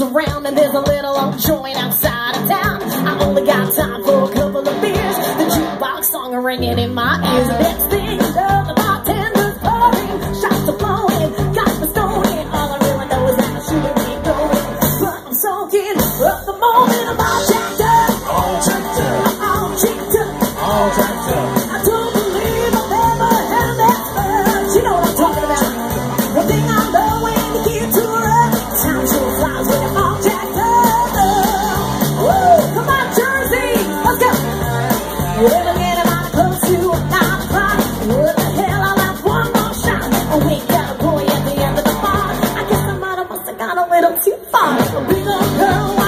around and there's a little joint outside of town. I only got time for a couple of beers. The jukebox song ringing in my ears. Next thing you know, the bartender's pouring, shots are flowing, got the stoning. All I really know is that I shouldn't be going, but I'm soaking up the moment of my Fight for being a girl.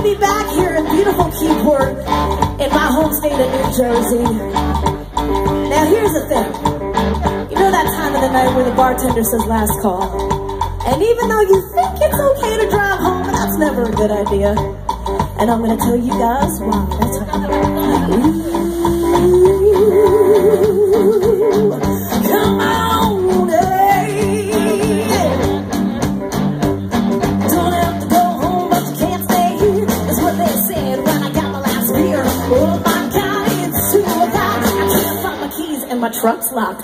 to be back here in beautiful Keyport in my home state of New Jersey. Now here's the thing. You know that time of the night where the bartender says last call? And even though you think it's okay to drive home, that's never a good idea. And I'm going to tell you guys why. my truck's locked.